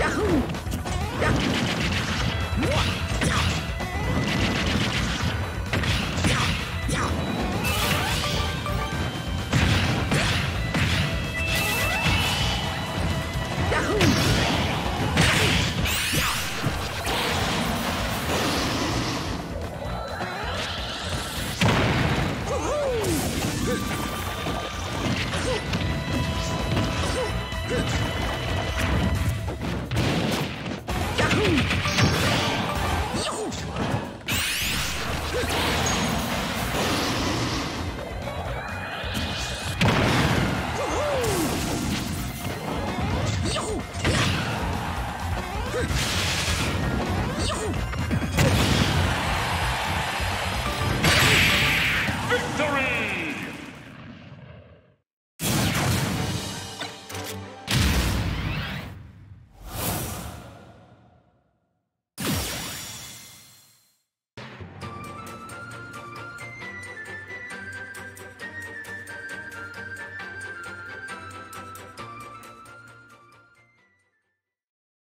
yahoo! Go! Huh!